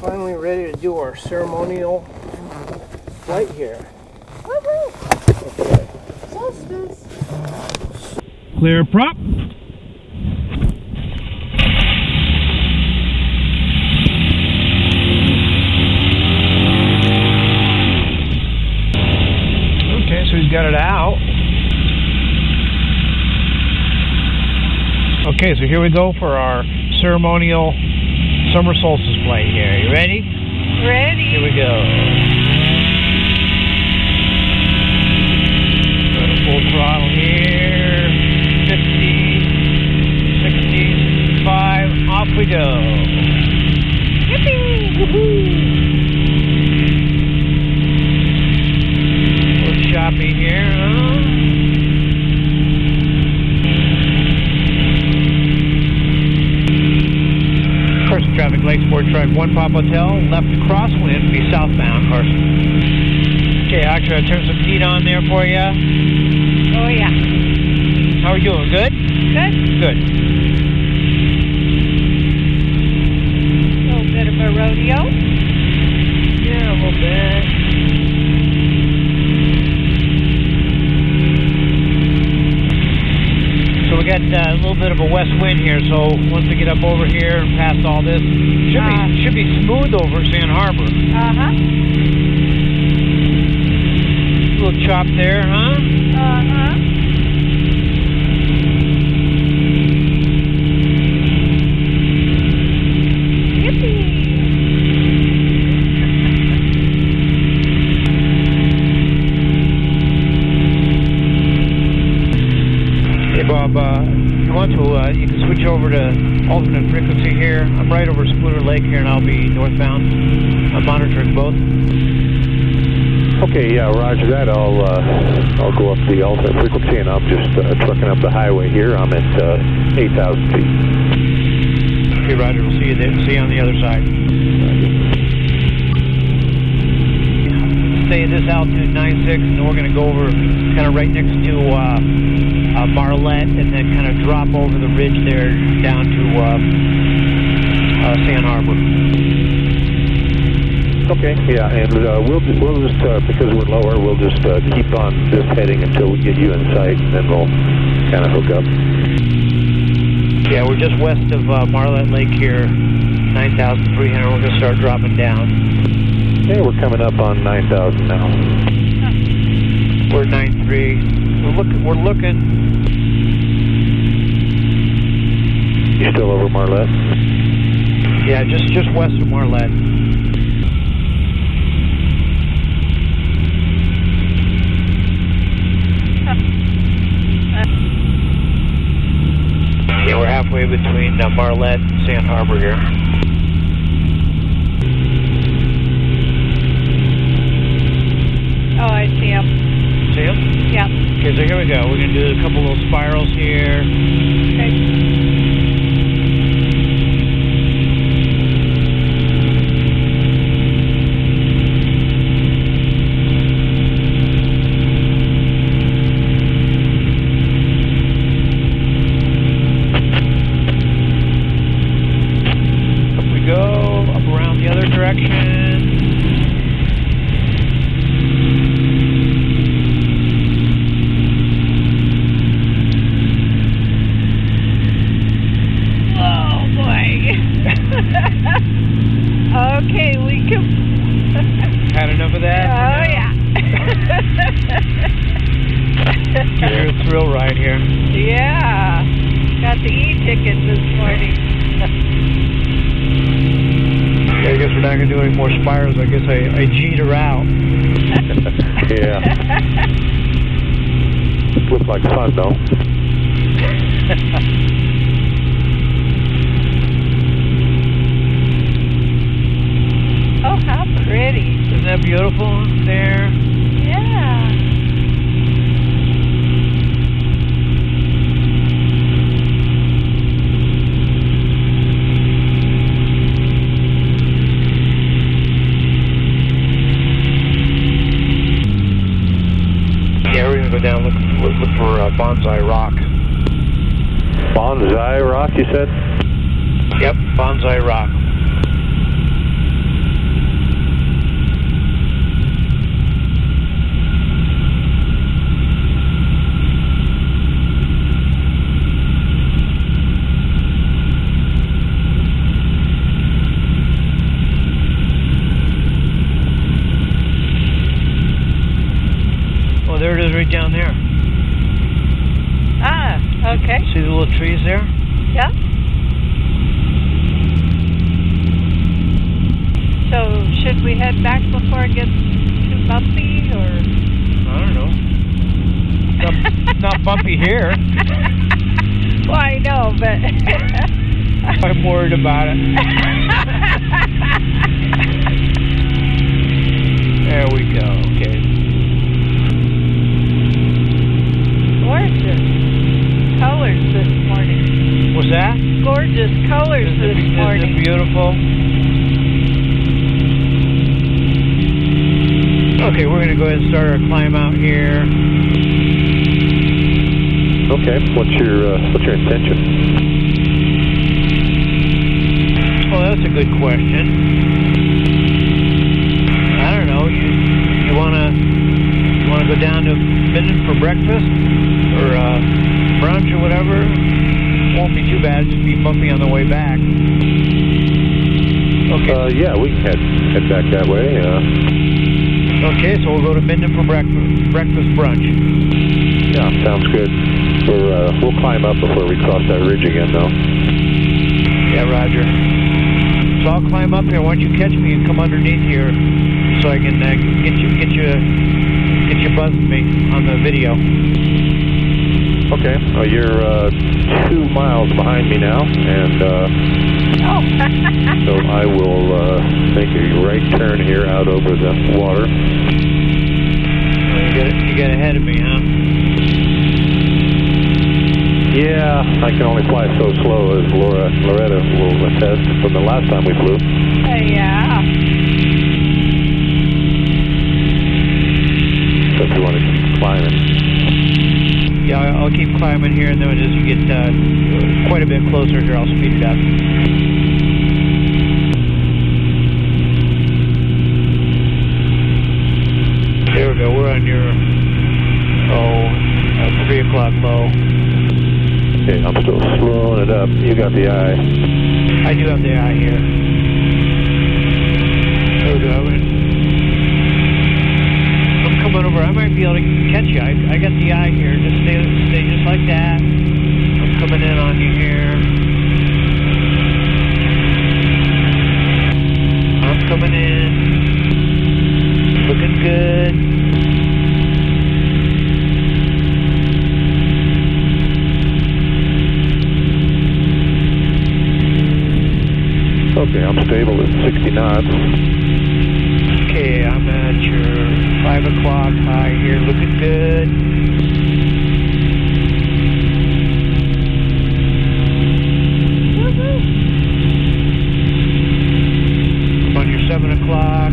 finally ready to do our ceremonial flight here. Clear prop. Okay, so he's got it out. Okay, so here we go for our ceremonial summer solstice flight here. You ready? Ready. Here we go. Go to full throttle here. 50, 60, 65. Off we go. Yippee! A little choppy here, huh? Traffic light sport trike one Papa Hotel, left crosswind, be southbound, Carson. Okay, actually, I'll turn some heat on there for you. Oh yeah. How are you doing? Good? Good. Good. A little bit of a rodeo. Yeah, a little bit. So we got uh, a little bit of a west wind here, so once we get up over here and past all this, should Ah. be should be smooth over Sand Harbor. Uh huh. A little chop there, huh? Uh huh. Want to, uh, you can switch over to alternate frequency here. I'm right over Spooner Lake here, and I'll be northbound. I'm monitoring both. Okay, yeah, roger that. I'll uh, I'll go up the alternate frequency, and I'm just uh, trucking up the highway here. I'm at uh, 8,000 feet. Okay, Roger. We'll see you there. See you on the other side. Stay at this altitude 96, and we're going to go over kind of right next to uh, uh, Marlette, and then kind of drop over the ridge there down to uh, uh, Sand Harbor. Okay, yeah, and uh, we'll we'll just uh, because we're lower, we'll just uh, keep on this heading until we get you in sight, and then we'll kind of hook up. Yeah, we're just west of uh, Marlette Lake here, 9,300. We're going to start dropping down. Hey, we're coming up on 9,000 now. We're 9.3. We're looking. We're looking. You still over Marlette? Yeah, just just west of Marlette. Yeah, we're halfway between uh, Marlette and Sand Harbor here. Oh, I see him. See him? Yeah. Okay, so here we go. We're gonna do a couple little spirals here. Okay. Up we go. Up around the other direction. Oh boy. Okay, we. Had enough of that? Oh yeah. You're a thrill ride here. yeah. Got the e-ticket this morning. Yeah, I guess we're not gonna do any more spirals. I guess I, I G'd her out. Yeah. Looked like fun though. oh, how pretty. Isn't that beautiful there? Yeah. Yeah, we're gonna go down look look, look for uh, Bonsai Rock. Bonsai Rock, you said? Yep, Bonsai Rock. little trees there? Yeah. So should we head back before it gets too bumpy, or? I don't know. Not, not bumpy here. well, I know, but. I'm worried about it. There we go. Okay. Gorgeous colors this morning. What's that? Gorgeous colors Isn't it, this isn't it morning. beautiful? Okay, we're gonna go ahead and start our climb out here. Okay. What's your uh, what's your intention? Well, that's a good question. I don't know. You you wanna you wanna go down to Minden for breakfast or uh, brunch or whatever? Won't be too bad. Just be bumpy on the way back. Okay. Uh, yeah, we can head head back that way. Uh, okay, so we'll go to Minden for breakfast breakfast brunch. yeah, sounds good. We're uh, we'll climb up before we cross that ridge again, though. Yeah, Roger. So I'll climb up here. Why don't you catch me and come underneath here so I can uh, get you get you get you buzzing me on the video. Okay. Uh, you're uh, two miles behind me now, and uh, Oh. so I will uh, make a right turn here out over the water. You get you get ahead of me, huh? Yeah, I can only fly so slow as Laura Loretta will attest from the last time we flew. yeah. So if you want to keep climbing. Yeah, I'll keep climbing here, and then as you get uh, quite a bit closer here, I'll speed it up. There we go. We're on your oh uh, three o'clock low. Okay, I'm still slowing it up. You got the eye. I do have the eye here. There we go. I'm gonna- I'm coming over. I might be able to catch you. I, I got the eye here. Just stay, stay just like that. I'm coming in on you here. I'm coming in. Looking good. Okay, I'm stable at 60 knots. Okay, I'm at your five o'clock high here. Looking good. I'm on your seven o'clock.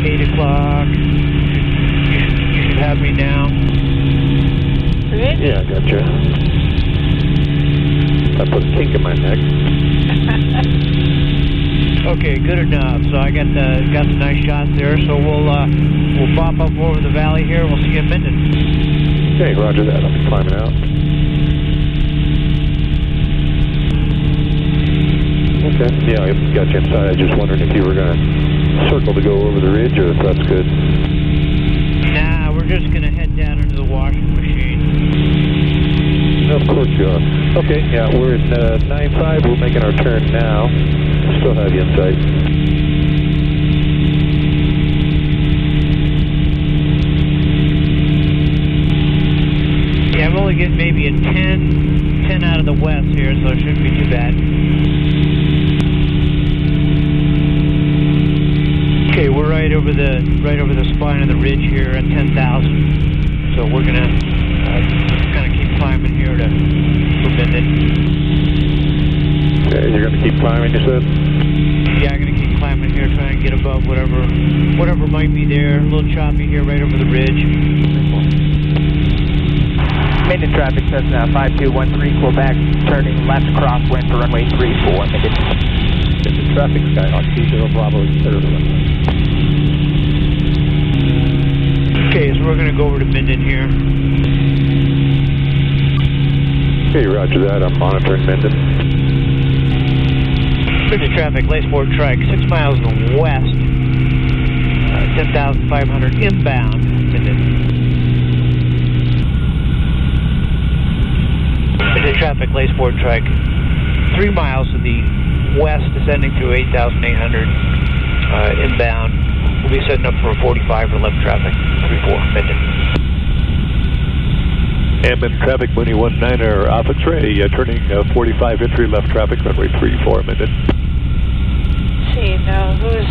Eight o'clock. You should, you should have me now. Pretty. Yeah, I got you. I put a kink in my neck. Okay, good enough. So I got the got the nice shots there. So we'll uh, we'll pop up over the valley here. We'll see you in Minden. Okay, roger that. I'll be climbing out. Okay, yeah, I got you inside. I just wondering if you were going to circle to go over the ridge or if that's good. Nah, we're just gonna head down into the washing machine. Of course you are. Okay, yeah, we're in uh, 9-5. We're making our turn now. Still have you in sight. Yeah, I'm only getting maybe a 10, 10 out of the west here, so it shouldn't be too bad. Okay, we're right over the right over the spine of the ridge here at 10,000. So we're gonna uh, kind of keep climbing here to for Minden. Okay, you're going to keep climbing, you said? Yeah, I'm gonna keep climbing here, trying to get above whatever whatever might be there. A little choppy here, right over the ridge. Minden traffic, Cessna 5213, Quebec, turning left crosswind for runway 34, Minden. This is traffic Skyhawk 20 Bravo, clear the runway. Okay, so we're gonna go over to Minden here. Okay, roger that. I'm monitoring Minden. Bridge traffic, Laceport trike, six miles west, uh, 10,500 inbound. Minden. Bridge traffic, Laceport trike, three miles to the west, descending through 8,800 uh, inbound. We'll be setting up for a 45 for left traffic, 3-4, Minden. Ambient traffic, Mooney 19er, Alpha Trey, uh, turning uh, 45 entry left traffic, runway 34, Minden. See, now who's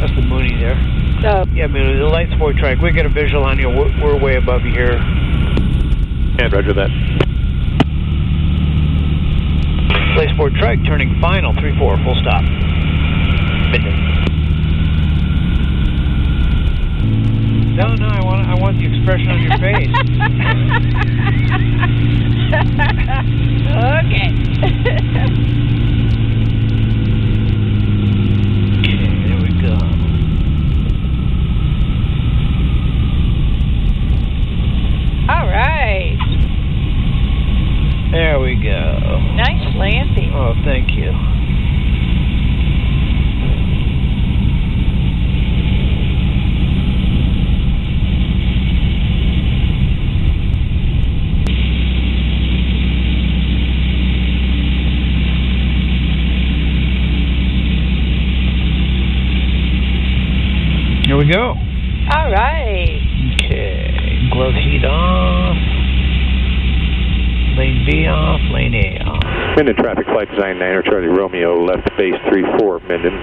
That's the Mooney there. the Yeah, I mean, the light sport trike, we get a visual on you. We're, we're way above you here. And roger that. Light sport trike turning final, 3-4, full stop. Minden. No, no, I want, I want the expression on your face. okay. okay, there we go. All right. There we go. Nice landing. Oh, thank you. Here we go. All right. Okay, glove heat off. Lane B off, lane A off. Minden traffic, flight design 9er, Charlie Romeo, left base 34, Minden.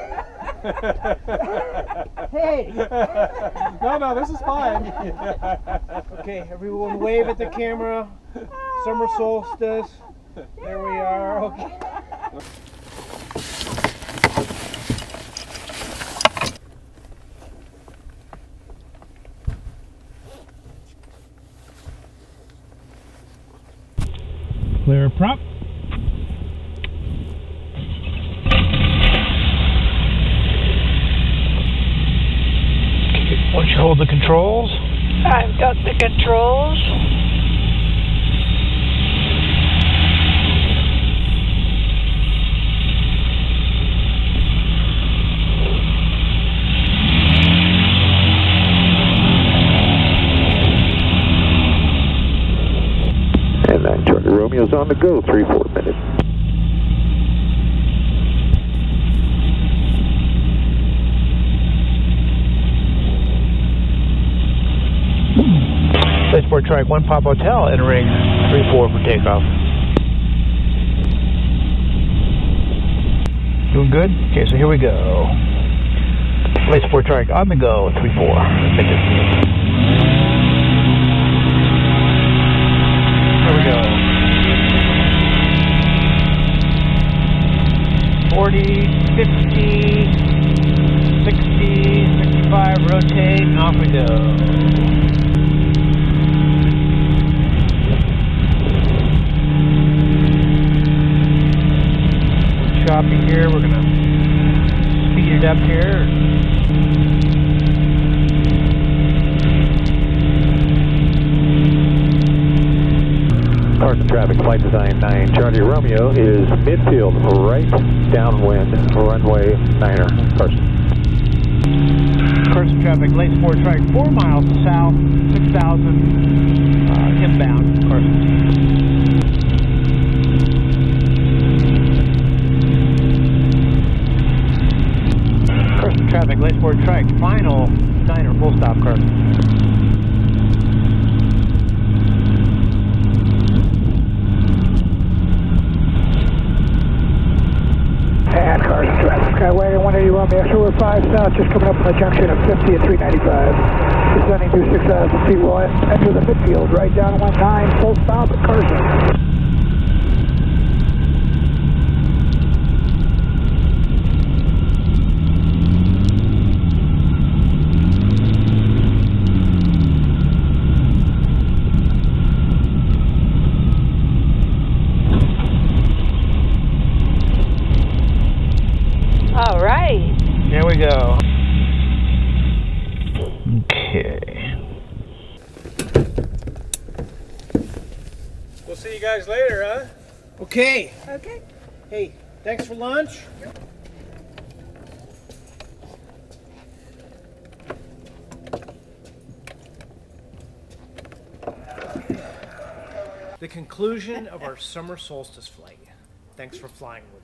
Hey! no, no, this is fine. okay, everyone wave at the camera. Summer solstice. There we are. Okay. Clear prop. Why don't you hold the controls? I've got the controls. And 9 Charlie Romeo's on the go, 3-4, Minden. Spaceport Trike 1 Papa Hotel entering 3-4 for takeoff. Doing good? Okay, so here we go. Spaceport Trike on the go, 3-4. Here we go. 40, 50, 60, 65, rotate, and off we go. Choppy here. We're gonna speed it up here. Carson traffic, flight design 9 Charlie Romeo is midfield, right downwind, runway 9er. Carson. Carson traffic, late sport trike, four miles south, 6,000 uh, inbound. Carson. Carson traffic, sport trike, final diner, full stop, traffic, Skyway 180 Romeo, Shore 5 South, just coming up on the junction of 50 and 395. Descending through 6,000 uh, feet, we'll enter the midfield, right down 19, full stop at Carson. Here we go. Okay. We'll see you guys later, huh? Okay. Okay. Hey, thanks for lunch. The conclusion of our summer solstice flight. Thanks for flying with us.